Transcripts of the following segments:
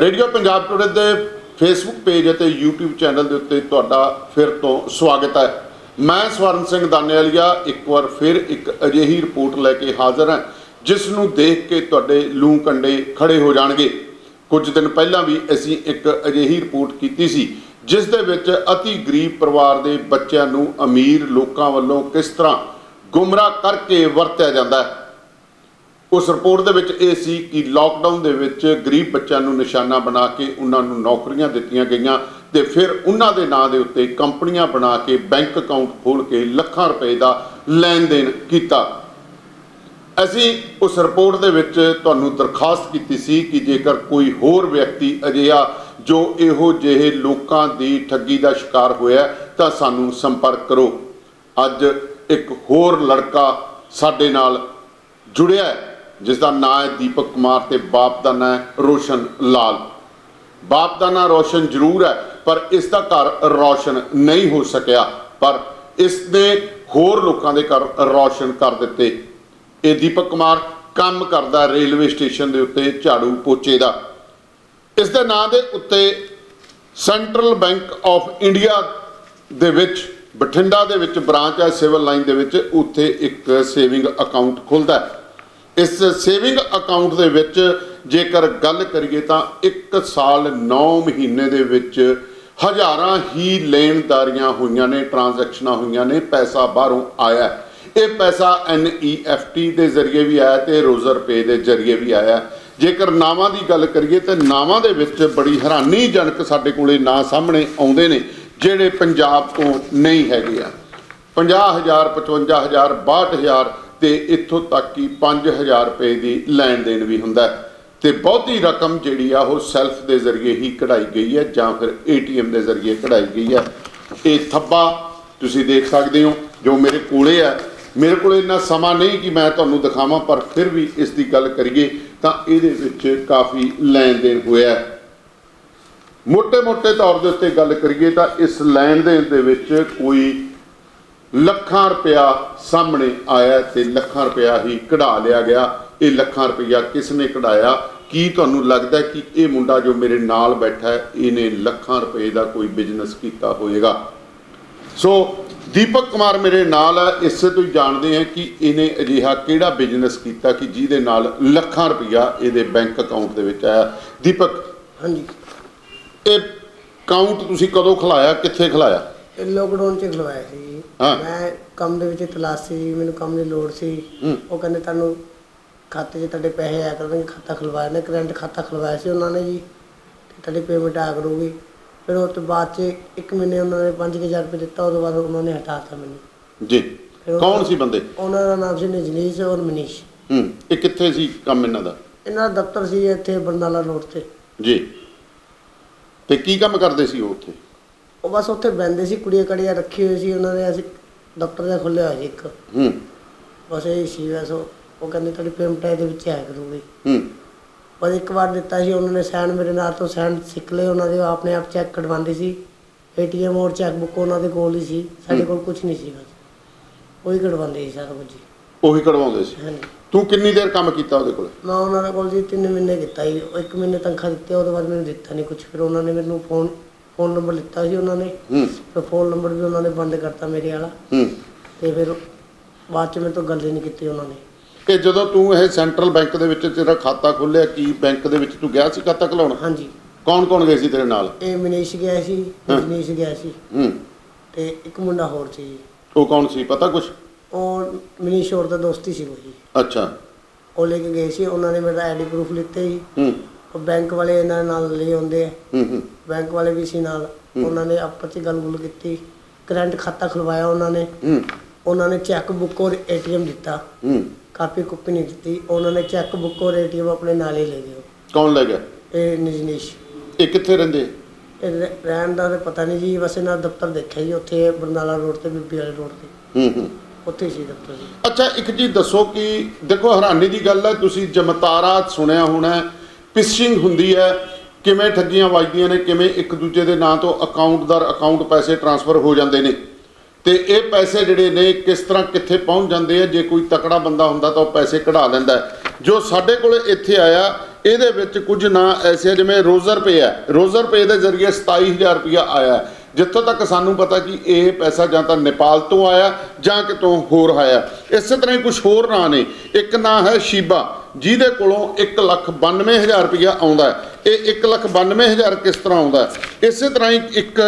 Radio Punjab today ਦੇ Facebook page ਅਤੇ YouTube channel ਦੇ ਉੱਤੇ ਤੁਹਾਡਾ ਫਿਰ ਤੋਂ ਸਵਾਗਤ ਹੈ। ਮੈਂ ਸਵਰਨ ਸਿੰਘ ਦਾਨੇਵਾਲੀਆ, ਇੱਕ ਵਾਰ ਫਿਰ ਇੱਕ ਅਜਿਹੀ ਰਿਪੋਰਟ ਲੈ ਕੇ ਹਾਜ਼ਰ ਹਾਂ, ਜਿਸ ਨੂੰ ਦੇਖ ਕੇ ਤੁਹਾਡੇ ਲੂੰ ਕੰਡੇ ਖੜੇ ਹੋ ਜਾਣਗੇ। ਕੁਝ ਦਿਨ ਪਹਿਲਾਂ ਵੀ ਅਸੀਂ ਇੱਕ ਅਜਿਹੀ ਰਿਪੋਰਟ ਕੀਤੀ ਸੀ, ਜਿਸ ਦੇ ਵਿੱਚ ਅਤੀ ਗਰੀਬ ਪਰਿਵਾਰ ਦੇ ਬੱਚਿਆਂ ਨੂੰ ਅਮੀਰ ਲੋਕਾਂ ਵੱਲੋਂ ਕਿਸ ਤਰ੍ਹਾਂ ਗੁੰਮਰਾਹ ਕਰਕੇ ਵਰਤਿਆ ਜਾਂਦਾ ਹੈ। ਉਸ ਰਿਪੋਰਟ ਦੇ ਵਿੱਚ ਇਹ ਸੀ ਕਿ ਲਾਕਡਾਊਨ ਦੇ ਵਿੱਚ ਗਰੀਬ ਬੱਚਿਆਂ ਨੂੰ ਨਿਸ਼ਾਨਾ ਬਣਾ ਕੇ ਉਹਨਾਂ ਨੂੰ ਨੌਕਰੀਆਂ ਦਿੱਤੀਆਂ ਗਈਆਂ ਤੇ ਫਿਰ ਉਹਨਾਂ ਦੇ ਨਾਂ ਦੇ ਉੱਤੇ ਕੰਪਨੀਆਂ ਬਣਾ ਕੇ ਬੈਂਕ ਅਕਾਊਂਟ ਖੋਲ ਕੇ ਲੱਖਾਂ ਰੁਪਏ ਦਾ ਲੈਣ ਦੇਣ ਕੀਤਾ। ਅਸੀਂ ਉਸ ਰਿਪੋਰਟ ਦੇ ਵਿੱਚ ਤੁਹਾਨੂੰ ਦਰਖਾਸਤ ਕੀਤੀ ਸੀ ਕਿ ਜੇਕਰ ਕੋਈ ਹੋਰ ਵਿਅਕਤੀ ਅਜਿਹਾ ਜੋ ਇਹੋ ਜਿਹੇ ਲੋਕਾਂ ਦੀ ਠੱਗੀ ਦਾ ਸ਼ਿਕਾਰ ਹੋਇਆ ਤਾਂ ਸਾਨੂੰ ਸੰਪਰਕ ਕਰੋ। ਅੱਜ ਇੱਕ ਹੋਰ ਲੜਕਾ ਸਾਡੇ ਨਾਲ ਜੁੜਿਆ ਜਿਸ ਦਾ ਨਾਮ ਹੈ ਦੀਪਕ ਕੁਮਾਰ ਤੇ ਬਾਪ ਦਾ ਨਾਂ ਹੈ ਰੋਸ਼ਨ ਲਾਲ। ਬਾਪ ਦਾ ਨਾਂ ਰੋਸ਼ਨ ਜ਼ਰੂਰ ਹੈ, ਪਰ ਇਸ ਦਾ ਘਰ ਰੋਸ਼ਨ ਨਹੀਂ ਹੋ ਸਕਿਆ। ਪਰ ਇਸ ਨੇ ਹੋਰ ਲੋਕਾਂ ਦੇ ਘਰ ਰੋਸ਼ਨ ਕਰ ਦਿੱਤੇ। ਇਹ ਦੀਪਕ ਕੁਮਾਰ ਕੰਮ ਕਰਦਾ ਰੇਲਵੇ ਸਟੇਸ਼ਨ ਦੇ ਉੱਤੇ ਝਾੜੂ ਪੋਚੇ ਦਾ। ਇਸ ਦੇ ਨਾਂ ਦੇ ਉੱਤੇ ਸੈਂਟਰਲ ਬੈਂਕ ਆਫ ਇੰਡੀਆ ਦੇ ਵਿੱਚ, ਬਠਿੰਡਾ ਦੇ ਵਿੱਚ ਬ੍ਰਾਂਚ ਹੈ, ਸਿਵਲ ਲਾਈਨ ਦੇ ਵਿੱਚ, ਉੱਥੇ ਇੱਕ ਸੇਵਿੰਗ ਅਕਾਊਂਟ ਖੁੱਲਦਾ ਹੈ। ਇਸ ਸੇਵਿੰਗ ਅਕਾਊਂਟ ਦੇ ਵਿੱਚ ਜੇਕਰ ਗੱਲ ਕਰੀਏ ਤਾਂ 1 ਸਾਲ 9 ਮਹੀਨੇ ਦੇ ਵਿੱਚ ਹਜ਼ਾਰਾਂ ਹੀ ਲੈਣਦਾਰੀਆਂ ਹੋਈਆਂ ਨੇ ਟ੍ਰਾਂਜੈਕਸ਼ਨਾਂ ਹੋਈਆਂ ਨੇ, ਪੈਸਾ ਬਾਹਰੋਂ ਆਇਆ ਇਹ ਪੈਸਾ NEFT ਦੇ ਜ਼ਰੀਏ ਵੀ ਆਇਆ ਤੇ ਰੋਜ਼ਰ ਪੇ ਦੇ ਜ਼ਰੀਏ ਵੀ ਆਇਆ ਜੇਕਰ ਨਾਵਾਂ ਦੀ ਗੱਲ ਕਰੀਏ ਤਾਂ ਨਾਵਾਂ ਦੇ ਵਿੱਚ ਬੜੀ ਹੈਰਾਨੀਜਨਕ ਸਾਡੇ ਕੋਲੇ ਨਾਂ ਸਾਹਮਣੇ ਆਉਂਦੇ ਨੇ, ਜਿਹੜੇ ਪੰਜਾਬ ਤੋਂ ਨਹੀਂ ਹੈਗੇ ਆ। 50000 55000 62000 ਤੇ ਇੱਥੋਂ ਤੱਕ ਕਿ 5000 ਰੁਪਏ ਦੀ ਲੈਣ ਦੇਣ ਵੀ ਹੁੰਦਾ ਤੇ ਬਹੁਤੀ ਰਕਮ ਜਿਹੜੀ ਆ, ਉਹ ਸੈਲਫ ਦੇ ਜ਼ਰੀਏ ਹੀ ਕਢਾਈ ਗਈ ਹੈ ਜਾਂ ਫਿਰ ਏਟੀਐਮ ਦੇ ਜ਼ਰੀਏ ਕਢਾਈ ਗਈ ਹੈ। ਇਹ ਥੱਬਾ ਤੁਸੀਂ ਦੇਖ ਸਕਦੇ ਹੋ, ਜੋ ਮੇਰੇ ਕੋਲੇ ਆ ਮੇਰੇ ਕੋਲ ਇੰਨਾ ਸਮਾਂ ਨਹੀਂ ਕਿ ਮੈਂ ਤੁਹਾਨੂੰ ਦਿਖਾਵਾਂ, ਪਰ ਫਿਰ ਵੀ ਇਸ ਦੀ ਗੱਲ ਕਰੀਏ ਤਾਂ ਇਹਦੇ ਵਿੱਚ ਕਾਫੀ ਲੈਣ ਦੇਣ ਹੋਇਆ ਮੋٹے-ਮੋٹے ਤੌਰ ਦੇ ਉੱਤੇ ਗੱਲ ਕਰੀਏ ਤਾਂ ਇਸ ਲੈਣ ਦੇਣ ਦੇ ਵਿੱਚ ਕੋਈ ਲੱਖਾਂ ਰੁਪਇਆ ਸਾਹਮਣੇ ਆਇਆ ਤੇ ਲੱਖਾਂ ਰੁਪਇਆ ਹੀ ਕਢਾ ਲਿਆ ਗਿਆ। ਇਹ ਲੱਖਾਂ ਰੁਪਇਆ ਕਿਸ ਨੇ ਕਢਾਇਆ? ਕੀ ਤੁਹਾਨੂੰ ਲੱਗਦਾ ਕਿ ਇਹ ਮੁੰਡਾ ਜੋ ਮੇਰੇ ਨਾਲ ਬੈਠਾ ਹੈ ਇਹਨੇ ਲੱਖਾਂ ਰੁਪਏ ਦਾ ਕੋਈ ਬਿਜ਼ਨਸ ਕੀਤਾ ਹੋਵੇਗਾ? ਸੋ ਦੀਪਕ ਕੁਮਾਰ ਮੇਰੇ ਨਾਲ ਹੈ ਇਸੇ ਤੋਂ ਹੀ ਜਾਣਦੇ ਹਾਂ ਕਿ ਇਹਨੇ ਅਜਿਹਾ ਕਿਹੜਾ ਬਿਜ਼ਨਸ ਕੀਤਾ ਕਿ ਜਿਹਦੇ ਨਾਲ ਲੱਖਾਂ ਰੁਪਇਆ ਇਹਦੇ ਬੈਂਕ ਅਕਾਊਂਟ ਦੇ ਵਿੱਚ ਆਇਆ। ਦੀਪਕ ਹਾਂਜੀ। ਇਹ ਅਕਾਊਂਟ ਤੁਸੀਂ ਕਦੋਂ ਖਲਾਇਆ ਕਿੱਥੇ ਖਲਾਇਆ? ਲੋਕਡਾਊਨ ਚ ਖਲਵਾਇਆ ਸੀ। ਜੀ। ਹਾਂ। ਮੈਂ ਕੰਮ ਦੇ ਵਿੱਚ ਤਲਾਸ਼ ਮੈਨੂੰ ਕੰਮ ਦੀ ਲੋੜ ਸੀ। ਉਹ ਕਹਿੰਦੇ ਤੁਹਾਨੂੰ ਖਾਤੇ 'ਚ ਤੁਹਾਡੇ ਪੈਸੇ ਆਇਆ ਕਰਨਗੇ ਖਾਤਾ ਖਲਵਾਇਆ। ਨੇ ਕਰੰਟ ਖਾਤਾ ਖਲਵਾਇਆ ਸੀ ਉਹਨਾਂ ਨੇ ਜੀ ਤੇ ਤੁਹਾਡੀ ਪੇਮੈਂਟ ਆ ਕਰੂਗੀ। ਫਿਰ ਉਸ ਤੋਂ ਬਾਅਦ 'ਚ ਇੱਕ ਮਹੀਨੇ ਉਹਨਾਂ ਨੇ 5000 ਰੁਪਏ ਦਿੱਤਾ ਉਸ ਤੋਂ ਬਾਅਦ ਉਹਨਾਂ ਨੇ ਹਟਾਤਾ ਮੈਨੂੰ। ਜੀ। ਕੌਣ ਸੀ ਬੰਦੇ? ਉਹਨਾਂ ਦਾ ਨਾਮ ਸੀ ਨਜਨੀਸ਼ ਔਰ ਮਨੀਸ਼। ਹੂੰ। ਇਹ ਕਿੱਥੇ ਸੀ ਕੰਮ ਇਹਨਾਂ ਦਾ? ਇਹਨਾਂ ਦਾ ਦਫ਼ਤਰ ਸੀ ਇੱਥੇ ਬਰਨਾਲਾ ਰੋਡ ਤੇ। ਜੀ। ਤੇ ਕੀ ਕੰਮ ਕਰਦੇ ਸੀ ਉਹ ਉੱਥੇ? ਉਹ ਬਸ ਉੱਥੇ ਬੈੰਦੇ ਸੀ ਕੁੜੀਆਂ ਕੜੀਆਂ ਰੱਖੀ ਹੋਈ ਸੀ ਉਹਨਾਂ ਨੇ ਅਸੀਂ ਦਫ਼ਤਰ ਦਾ ਹੋਇਆ ਸੀ ਇੱਕ। ਹੂੰ। ਬਸ ਇਹ ਸੀ ਬਸ ਉਹ ਉਹ ਕਹਿੰਦੇ ਤੁਹਾਡੀ ਪੇਮੈਂਟ ਇਹਦੇ ਵਿੱਚ ਆਇਆ ਕਰੂਗੀ ਹੂੰ। ਬਸ ਇੱਕ ਵਾਰ ਦਿੱਤਾ ਸੀ ਉਹਨਾਂ ਨੇ ਸਾਈਨ ਮੇਰੇ ਨਾਲ ਤੋਂ ਸਾਈਨ ਸਿੱਖ ਲਏ ਉਹਨਾਂ ਦੇ ਆਪਣੇ ਆਪ ਚੈੱਕ ਕਢਵਾਉਂਦੇ ਸੀ। ਏਟੀਐਮ ਔਰ ਚੈੱਕ ਬੁੱਕ ਉਹਨਾਂ ਦੇ ਕੋਲ ਹੀ ਸੀ ਸਾਡੇ ਕੋਲ ਕੁਝ ਨਹੀਂ ਸੀ ਬਸ। ਉਹੀ ਕਢਵਾਉਂਦੇ ਸੀ ਸਾਰਾ ਕੁਝ। ਉਹੀ ਕਢਵਾਉਂਦੇ ਸੀ। ਹਾਂਜੀ। ਤੂੰ ਕਿੰਨੀ ਦੇਰ ਕੰਮ ਕੀਤਾ ਉਹਦੇ ਕੋਲ? ਮੈਂ ਉਹਨਾਂ ਦੇ ਕੋਲ ਜੀ ਤਿੰਨ ਮਹੀਨੇ ਕੀਤਾ ਜੀ ਇੱਕ ਮਹੀਨੇ ਤਨਖਾਹ ਦਿੱਤੀ ਉਹਦੇ ਬਾਅਦ ਮੈਨੂੰ ਦਿੱਤਾ ਨਹੀਂ ਕੁਝ ਫਿਰ ਉਹਨਾਂ ਨੇ ਮੈਨੂੰ ਫੋਨ ਫੋਨ ਨੰਬਰ ਲਿੱਤਾ ਸੀ ਉਹਨਾਂ ਨੇ। ਫਿਰ ਫੋਨ ਨੰਬਰ ਵੀ ਉਹਨਾਂ ਨੇ ਬੰਦ ਕਰਤਾ ਮੇਰੇ ਵਾਲਾ। ਤੇ ਫਿਰ ਬਾਅਦ ਚ ਮੇਰੇ ਤੋਂ ਗੱਲ ਹੀ ਨਹੀਂ ਕੀਤੀ ਉਹਨਾਂ ਨੇ। ਕਿ ਜਦੋਂ ਤੂੰ ਇਹ ਸੈਂਟਰਲ ਬੈਂਕ ਦੇ ਵਿੱਚ ਤੇਰਾ ਖਾਤਾ ਖੋਲ੍ਹਿਆ ਕੀ ਬੈਂਕ ਦੇ ਵਿੱਚ ਤੂੰ ਗਿਆ ਸੀ ਖਾਤਾ ਖੁਲਾਉਣ? ਹਾਂਜੀ। ਕੌਣ ਕੌਣ ਗਏ ਸੀ ਤੇਰੇ ਨਾਲ? ਇਹ ਮਨੀਸ਼ ਗਿਆ ਸੀ ਹਾਂ। ਰਜਨੀਸ਼ ਗਿਆ ਸੀ। ਹੂੰ। ਤੇ ਇੱਕ ਮੁੰਡਾ ਹੋਰ ਸੀ। ਉਹ ਕੌਣ ਸੀ ਪਤਾ ਕੁਛ? ਉਹ ਮਨੀਸ਼ ਹੋਰ ਦਾ ਦੋਸਤੀ ਸੀ ਕੋਈ ਅੱਛਾ। ਉਹ ਲੈ ਕੇ ਗਏ ਸੀ ਉਹਨਾਂ ਨੇ ਮੇਰਾ ਆਈਡੀ ਪ੍ਰੂਫ ਲਿੱਤੇ ਸੀ ਹੂੰ। ਉਹ ਬੈਂਕ ਵਾਲੇ ਇਹਨਾਂ ਨਾਲ ਲੈ ਆਉਂਦੇ ਆ। ਬੈਂਕ ਵਾਲੇ ਵੀ ਸੀ ਨਾਲ। ਉਹਨਾਂ ਨੇ ਆਪਸ ਚ ਗੱਲ-ਗੁਲ ਕੀਤੀ। ਕਰੰਟ ਖਾਤਾ ਖੁਲਵਾਇਆ ਉਹਨਾਂ ਨੇ। ਉਹਨਾਂ ਨੇ ਚੈੱਕ ਬੁੱਕ ਔਰ ਏਟੀਐਮ ਦਿੱਤਾ। ਕਾਪੀ ਕੁੱਪੀ ਨਹੀਂ ਦਿੱਤੀ। ਉਹਨਾਂ ਨੇ ਚੈੱਕ ਬੁੱਕ ਔਰ ਏਟੀਐਮ ਆਪਣੇ ਨਾਲ ਹੀ ਲੈ ਗਏ। ਕੌਣ ਲੈ ਗਿਆ? ਇਹ ਨਿਜਨੀਸ਼। ਇਹ ਕਿੱਥੇ ਰਹਿੰਦੇ? ਇਹ ਰਹਿ- ਰਹਿਣ ਦਾ ਤਾਂ ਪਤਾ ਨਹੀਂ ਜੀ। ਬਸ ਇਹਨਾਂ ਦਾ ਦਫ਼ਤਰ ਦੇਖਿਆ ਜੀ। ਉੱਥੇ ਬਰਨਾਲਾ ਰੋਡ ਤੇ ਬੀਬੀ ਵਾਲੇ ਰੋਡ ਤੇ। ਹੂੰ ਹੂੰ। ਉੱਥੇ ਸੀ ਦਫ਼ਤਰ ਜੀ। ਅੱਛਾ ਇੱਕ ਚੀਜ਼ ਦੱਸੋ ਕਿ ਦੇਖੋ ਹੈਰਾਨੀ ਦੀ ਗੱਲ ਹੈ। ਤੁਸੀਂ ਜਮਤਾਰਾ ਸੁਣਿਆ ਹੋਣਾ ਪਿਸ਼ਿੰਗ ਹੁੰਦੀ ਹੈ, ਕਿਵੇਂ ਠੱਗੀਆਂ ਵੱਜਦੀਆਂ ਨੇ, ਕਿਵੇਂ ਇੱਕ ਦੂਜੇ ਦੇ ਨਾਂ ਤੋਂ ਅਕਾਊਂਟ ਦਰ ਅਕਾਊਂਟ ਪੈਸੇ ਟਰਾਂਸਫਰ ਹੋ ਜਾਂਦੇ ਨੇ। ਤੇ ਇਹ ਪੈਸੇ ਜਿਹੜੇ ਨੇ, ਕਿਸ ਤਰ੍ਹਾਂ ਕਿੱਥੇ ਪਹੁੰਚ ਜਾਂਦੇ ਆ, ਜੇ ਕੋਈ ਤਕੜਾ ਬੰਦਾ ਹੁੰਦਾ ਤਾਂ ਉਹ ਪੈਸੇ ਕਢਾ ਲੈਂਦਾ ਜੋ ਸਾਡੇ ਕੋਲ ਇੱਥੇ ਆਇਆ, ਇਹਦੇ ਵਿੱਚ ਕੁਝ ਨਾਂ ਐਸੇ ਆ ਜਿਵੇਂ ਰੋਜ਼ਰ ਪੇ ਹੈ। ਰੋਜ਼ਰ ਪੇ ਦੇ ਜ਼ਰੀਏ 27000 ਰੁਪਇਆ ਆਇਆ ਜਿੱਥੋਂ ਤੱਕ ਸਾਨੂੰ ਪਤਾ ਕਿ ਇਹ ਪੈਸਾ ਜਾਂ ਤਾਂ ਨੇਪਾਲ ਤੋਂ ਆਇਆ ਜਾਂ ਕਿਤੋਂ ਹੋਰ ਆਇਆ। ਇਸੇ ਤਰ੍ਹਾਂ ਹੀ ਕੁਝ ਹੋਰ ਨਾਂ ਨੇ। ਇੱਕ ਨਾਂ ਹੈ ਸ਼ੀਬਾ। ਜਿਹਦੇ ਕੋਲੋਂ 192000 ਰੁਪਇਆ ਆਉਂਦਾ ਹੈ। ਇਹ 192000 ਕਿਸ ਤਰ੍ਹਾਂ ਆਉਂਦਾ ਹੈ? ਇਸੇ ਤਰ੍ਹਾਂ ਹੀ ਇੱਕ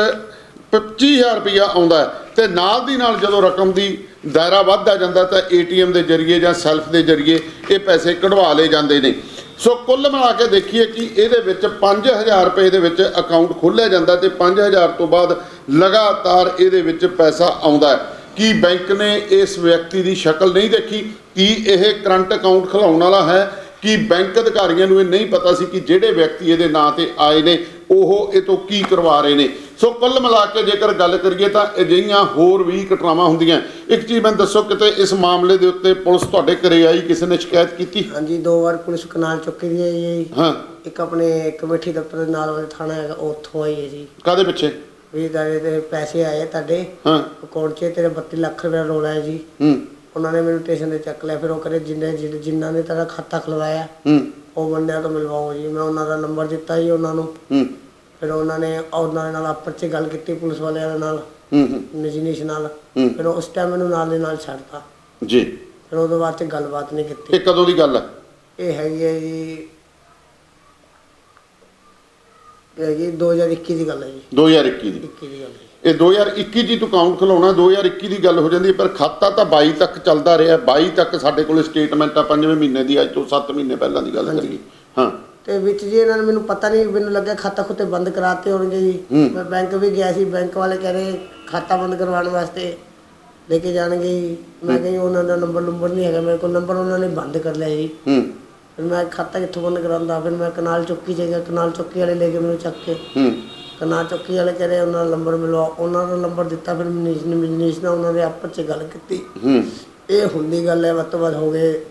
25000 ਰੁਪਇਆ ਆਉਂਦਾ ਹੈ ਤੇ ਨਾਲ ਦੀ ਨਾਲ ਜਦੋਂ ਰਕਮ ਦੀ ਦਾਇਰਾ ਵੱਧਦਾ ਜਾਂਦਾ ਤਾਂ ਏਟੀਐਮ ਦੇ ਜ਼ਰੀਏ ਜਾਂ ਸੈਲਫ ਦੇ ਜ਼ਰੀਏ ਇਹ ਪੈਸੇ ਕਢਵਾ ਲਏ ਜਾਂਦੇ ਨੇ। ਸੋ ਕੁੱਲ ਮਿਲਾ ਕੇ ਦੇਖੀਏ ਕਿ ਇਹਦੇ ਵਿੱਚ 5000 ਰੁਪਏ ਦੇ ਵਿੱਚ ਅਕਾਊਂਟ ਖੋਲ੍ਹਿਆ ਜਾਂਦਾ ਤੇ 5000 ਤੋਂ ਬਾਅਦ ਲਗਾਤਾਰ ਇਹਦੇ ਵਿੱਚ ਪੈਸਾ ਆਉਂਦਾ ਹੈ। ਕੀ ਬੈਂਕ ਨੇ ਇਸ ਵਿਅਕਤੀ ਦੀ ਸ਼ਕਲ ਨਹੀਂ ਦੇਖੀ? ਕੀ ਇਹ ਕਰੰਟ ਅਕਾਊਂਟ ਖੁਲਾਉਣ ਵਾਲਾ ਹੈ? ਕਿ ਬੈਂਕ ਅਧਿਕਾਰੀਆਂ ਨੂੰ ਇਹ ਨਹੀਂ ਪਤਾ ਸੀ ਕਿ ਜਿਹੜੇ ਵਿਅਕਤੀ ਇਹਦੇ ਨਾਂ ਤੇ ਆਏ ਨੇ ਉਹ ਇਹ ਤੋਂ ਕੀ ਕਰਵਾ ਰਹੇ ਨੇ? ਸੋ ਕੁੱਲ ਮਿਲਾ ਕੇ ਜੇਕਰ ਗੱਲ ਕਰੀਏ ਤਾਂ ਅਜਿਹੀਆਂ ਹੋਰ ਵੀ ਘਟਨਾਵਾਂ ਹੁੰਦੀਆਂ। ਇੱਕ ਚੀਜ਼ ਮੈਨੂੰ ਦੱਸੋ ਕਿਤੇ ਇਸ ਮਾਮਲੇ ਦੇ ਉੱਤੇ ਪੁਲਿਸ ਤੁਹਾਡੇ ਘਰੇ ਆਈ ਕਿਸੇ ਨੇ ਸ਼ਿਕਾਇਤ ਕੀਤੀ? ਹਾਂਜੀ ਦੋ ਵਾਰ ਪੁਲਿਸ ਕਨਾਲ ਚੁੱਕੀ ਦੀ ਹੈ ਜੀ। ਹਾਂ। ਇੱਕ ਆਪਣੇ ਕਮੇਟੀ ਦਫ਼ਤਰ ਦੇ ਨਾਲ ਵਾਲੇ ਥਾਣਾ ਹੈਗਾ ਉੱਥੋਂ ਆਈ ਹੈ ਜੀ। ਕਾਦੇ ਪਿੱਛੇ? ਵੀ ਤੁਹਾਡੇ ਤੇ ਪੈਸੇ ਆਏ ਤੁਹਾਡੇ। ਹਾਂ। ਅਕਾਊਂਟ 'ਚ ਤੇਰੇ 32 ਲੱਖ ਰੁਪਏ ਰੋਲਾ ਹੈ ਜੀ। ਹੂੰ। ਉਹਨਾਂ ਨੇ ਮੈਨੂੰ ਸਟੇਸ਼ਨ ਤੇ ਚੱਕ ਲਿਆ ਫਿਰ ਉਹ ਕਰੇ ਜਿੰਨੇ ਜਿ- ਜਿਨ੍ਹਾਂ ਨੇ ਤੇਰਾ ਖਾਤਾ ਖੁਲਵਾਇਆ ਹੂੰ। ਉਹ ਬੰਦਿਆਂ ਤੋਂ ਮਿਲਵਾਓ ਜੀ। ਮੈਂ ਉਹਨਾਂ ਦਾ ਨੰਬਰ ਦਿੱਤਾ ਜੀ ਉਹਨਾਂ ਨੂੰ। ਹੂੰ। ਫਿਰ ਉਹਨਾਂ ਨੇ ਉਹਨਾਂ ਦੇ ਨਾਲ ਆਪਸ 'ਚ ਗੱਲ ਕੀਤੀ ਪੁਲਿਸ ਵਾਲਿਆਂ ਦੇ ਨਾਲ ਹੂੰ ਹੂੰ। ਨਜਨੀਸ਼ ਨਾਲ। ਹੂੰ। ਫਿਰ ਉਸ ਟਾਈਮ ਮੈਨੂੰ ਨਾਲ ਦੇ ਨਾਲ ਛੱਡਤਾ। ਜੀ। ਫਿਰ ਉਹਦੇ ਬਾਅਦ 'ਚ ਗੱਲਬਾਤ ਨਹੀਂ ਕੀਤੀ। ਇਹ ਕਦੋਂ ਦੀ ਗੱਲ ਹੈ ਇਹ ਹੈਗੀ ਹੈ ਜੀ ਹੈਗੀ 2021 ਦੀ ਗੱਲ ਹੈ ਜੀ। 2021 ਦੀ। 21 ਦੀ ਗੱਲ ਹੈ। ਇਹ 2021 ਜੀ ਤੋਂ ਅਕਾਊਂਟ ਖੁਲਾਉਣਾ 2021 ਦੀ ਗੱਲ ਹੋ ਜਾਂਦੀ ਹੈ, ਪਰ ਖਾਤਾ ਤਾਂ 22 ਤੱਕ ਚੱਲਦਾ ਰਿਹਾ 22 ਤੱਕ ਸਾਡੇ ਕੋਲ ਸਟੇਟਮੈਂਟ ਆ ਪੰਜਵੇਂ ਮਹੀਨੇ ਦੀ ਅੱਜ ਤੋਂ 7 ਮਹੀਨੇ ਪਹਿਲਾਂ ਦੀ ਗੱਲ ਕਰੀਏ। ਹਾਂ। ਤੇ ਵਿੱਚ ਜੀ ਇਹਨਾਂ ਨੇ ਮੈਨੂੰ ਪਤਾ ਨਹੀਂ ਮੈਨੂੰ ਲੱਗਿਆ ਖਾਤਾ ਖੁੱਤੇ ਬੰਦ ਕਰਾਤੇ ਹੋਣਗੇ ਜੀ। ਮੈਂ ਬੈਂਕ ਵੀ ਗਿਆ ਸੀ ਬੈਂਕ ਵਾਲੇ ਕਹਿ ਰਹੇ ਖਾਤਾ ਬੰਦ ਕਰਵਾਉਣ ਵਾਸਤੇ ਲੈ ਕੇ ਜਾਣਗੇ ਮੈਂ ਕਹੀ ਉਹਨਾਂ ਦਾ ਨੰਬਰ ਨੰਬਰ ਨਹੀਂ ਹੈਗਾ ਮੇਰੇ ਕੋਲ ਨੰਬਰ ਉਹਨਾਂ ਨੇ ਬੰਦ ਕਰ ਲਿਆ ਜੀ। ਹੂੰ। ਫਿਰ ਮੈਂ ਖਾਤਾ ਕਿੱਥੋਂ ਬੰਦ ਕਰਾਉਂਦਾ ਫਿਰ ਮੈਂ ਕਨਾਲ ਚੌਕੀ ਚ ਗਿਆ ਕਨਾਲ ਚੌਕੀ ਵਾਲੇ ਲੈ ਕੇ ਮੈਨੂੰ ਚੱਕ ਕੇ ਹੂੰ। ਕਨਾਲ ਚੌਕੀ ਵਾਲੇ ਕਹਿ ਰਹੇ ਉਹਨਾਂ ਦਾ ਨੰਬਰ ਮਿਲਵਾ ਉਹਨਾਂ ਦਾ ਨੰਬਰ ਦਿੱਤਾ ਫਿਰ ਮਨੀਸ਼ ਨੇ ਮਨੀਸ਼ ਨਾਲ ਉਹਨਾਂ ਦੇ ਆਪਸ ਚ ਗੱਲ ਕੀਤੀ। ਹੂੰ। ਇਹ ਹੁੰਦੀ ਗੱਲ ਹੈ ਵੱਧ ਤੋਂ ਵੱਧ ਹੋ ਗਏ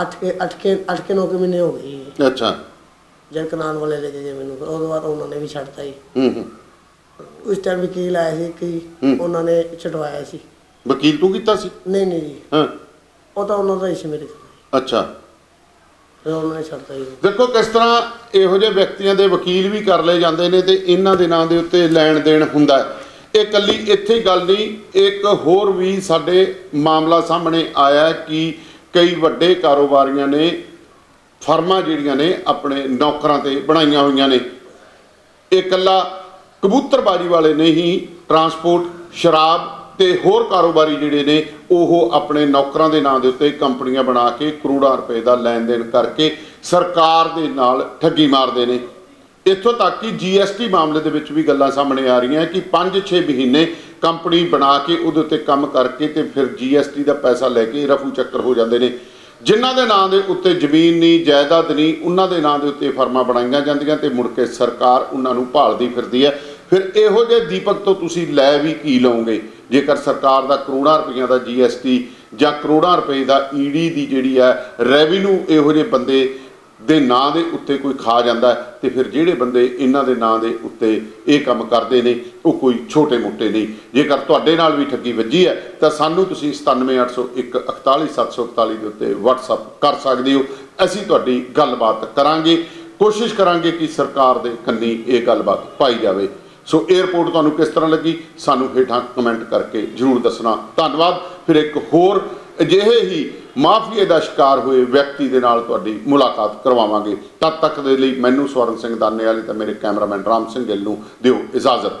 8 ਕੇ 8 ਕੇ 8 ਕੇ 9 ਕੇ ਮਹੀਨੇ ਹੋ ਗਏ। ਜੀ। ਅੱਛਾ। ਜਦ ਕਨਾਨ ਵਾਲੇ ਲੈ ਕੇ ਗਏ ਮੈਨੂੰ ਫਿਰ ਉਹਦੇ ਬਾਅਦ ਉਹਨਾਂ ਨੇ ਵੀ ਛੱਡਤਾ ਜੀ। ਹੂੰ ਹੂੰ। ਉਸ ਟਾਈਮ ਵਕੀਲ ਆਇਆ ਸੀ ਕਿ ਉਹਨਾਂ ਨੇ ਛਡਵਾਇਆ ਸੀ। ਵਕੀਲ ਤੂੰ ਕੀਤਾ ਸੀ? ਨਹੀਂ ਨਹੀਂ ਜੀ। ਹਾਂ। ਉਹ ਤਾਂ ਉਹਨਾਂ ਦਾ ਹੀ ਸੀ ਮੇਰੇ ਅੱਛਾ। ਫਿਰ ਉਹਨਾਂ ਨੇ ਛੱਡਤਾ ਜੀ ਦੇਖੋ ਕਿਸ ਤਰ੍ਹਾਂ ਇਹੋ ਜਿਹੇ ਵਿਅਕਤੀਆਂ ਦੇ ਵਕੀਲ ਵੀ ਕਰ ਲਏ ਜਾਂਦੇ ਨੇ ਤੇ ਇਹਨਾਂ ਦੇ ਨਾਂ ਦੇ ਉੱਤੇ ਲੈਣ ਦੇਣ ਹੁੰਦਾ ਹੈ। ਇਹ ਕੱਲੀ ਇੱਥੇ ਗੱਲ ਨਹੀਂ ਇੱਕ ਹੋਰ ਵੀ ਸਾਡੇ ਮਾਮਲਾ ਸਾਹਮਣੇ ਆਇਆ ਕਿ ਕਈ ਵੱਡੇ ਕਾਰੋਬਾਰੀਆਂ ਨੇ ਫਰਮਾਂ ਜਿਹੜੀਆਂ ਨੇ ਆਪਣੇ ਨੌਕਰਾਂ ਤੇ ਬਣਾਈਆਂ ਹੋਈਆਂ ਨੇ। ਇਹ ਇਕੱਲਾ ਕਬੂਤਰਬਾਜੀ ਵਾਲੇ ਨਹੀਂ ਟਰਾਂਸਪੋਰਟ ਸ਼ਰਾਬ ਤੇ ਹੋਰ ਕਾਰੋਬਾਰੀ ਜਿਹੜੇ ਨੇ, ਉਹ ਆਪਣੇ ਨੌਕਰਾਂ ਦੇ ਨਾਂ ਦੇ ਉੱਤੇ ਕੰਪਨੀਆਂ ਬਣਾ ਕੇ ਕਰੋੜਾਂ ਰੁਪਏ ਦਾ ਲੈਣ ਦੇਣ ਕਰਕੇ ਸਰਕਾਰ ਦੇ ਨਾਲ ਠੱਗੀ ਮਾਰਦੇ ਨੇ। ਇੱਥੋਂ ਤੱਕ ਕਿ ਜੀਐਸਟੀ ਮਾਮਲੇ ਦੇ ਵਿੱਚ ਵੀ ਗੱਲਾਂ ਸਾਹਮਣੇ ਆ ਰਹੀਆਂ ਕਿ 5-6 ਮਹੀਨੇ ਕੰਪਨੀ ਬਣਾ ਕੇ ਉਹਦੇ ਉੱਤੇ ਕੰਮ ਕਰਕੇ ਤੇ ਫਿਰ ਜੀਐਸਟੀ ਦਾ ਪੈਸਾ ਲੈ ਕੇ ਰਫੂ ਚੱਕਰ ਹੋ ਜਾਂਦੇ ਨੇ। ਜਿਨ੍ਹਾਂ ਦੇ ਨਾਂ ਦੇ ਉੱਤੇ ਜ਼ਮੀਨ ਨਹੀਂ, ਜਾਇਦਾਦ ਨਹੀਂ, ਉਹਨਾਂ ਦੇ ਨਾਂ ਦੇ ਉੱਤੇ ਫਰਮਾਂ ਬਣਾਈਆਂ ਜਾਂਦੀਆਂ ਤੇ ਮੁੜ ਕੇ ਸਰਕਾਰ ਉਹਨਾਂ ਨੂੰ ਭਾਲਦੀ ਫਿਰਦੀ ਹੈ। ਫਿਰ ਇਹੋ ਜਿਹੇ ਦੀਪਕ ਤੋਂ ਤੁਸੀਂ ਲੈ ਵੀ ਕੀ ਲਓਗੇ? ਜੇਕਰ ਸਰਕਾਰ ਦਾ ਕਰੋੜਾਂ ਰੁਪਈਆਂ ਦਾ ਜੀਐਸਟੀ ਜਾਂ ਕਰੋੜਾਂ ਰੁਪਏ ਦਾ ਈਡੀ ਦੀ ਜਿਹੜੀ ਹੈ ਰੈਵਨਿਊ ਇਹੋ ਜਿਹੇ ਬੰਦੇ ਦੇ ਨਾਂ ਦੇ ਉੱਤੇ ਕੋਈ ਖਾ ਜਾਂਦਾ ਹੈ ਤੇ ਫਿਰ ਜਿਹੜੇ ਬੰਦੇ ਇਹਨਾਂ ਦੇ ਨਾਂ ਦੇ ਉੱਤੇ ਇਹ ਕੰਮ ਕਰਦੇ ਨੇ, ਉਹ ਕੋਈ ਛੋਟੇ ਮੋਟੇ ਨਹੀਂ। ਜੇਕਰ ਤੁਹਾਡੇ ਨਾਲ ਵੀ ਠੱਗੀ ਵੱਜੀ ਹੈ, ਤਾਂ ਸਾਨੂੰ ਤੁਸੀਂ 97801 41741 ਦੇ ਉੱਤੇ WhatsApp ਕਰ ਸਕਦੇ ਹੋ। ਅਸੀਂ ਤੁਹਾਡੀ ਗੱਲਬਾਤ ਕਰਾਂਗੇ। ਕੋਸ਼ਿਸ਼ ਕਰਾਂਗੇ ਕਿ ਸਰਕਾਰ ਦੇ ਕੰਨੀ ਇਹ ਗੱਲਬਾਤ ਪਾਈ ਜਾਵੇ। ਸੋ 에어ਪੋਰਟ ਤੁਹਾਨੂੰ ਕਿਸ ਤਰ੍ਹਾਂ ਲੱਗੀ? ਸਾਨੂੰ ਹੇਠਾਂ ਕਮੈਂਟ ਕਰਕੇ ਜਰੂਰ ਦੱਸਣਾ। ਧੰਨਵਾਦ। ਫਿਰ ਇੱਕ ਹੋਰ ਅਜਿਹੇ ਹੀ ਮਾਫੀਏ ਦਾ ਸ਼ਿਕਾਰ ਹੋਏ ਵਿਅਕਤੀ ਦੇ ਨਾਲ ਤੁਹਾਡੀ ਮੁਲਾਕਾਤ ਕਰਵਾਵਾਂਗੇ। ਤਦ ਤੱਕ ਦੇ ਲਈ ਮੈਨੂੰ ਸਵਰਨ ਸਿੰਘ ਦਾਨੇ ਵਾਲੇ ਤੇ ਮੇਰੇ ਕੈਮਰਾਮੈਨ ਰਾਮ ਸਿੰਘ ਗਿੱਲ ਨੂੰ ਦਿਓ ਇਜਾਜ਼ਤ।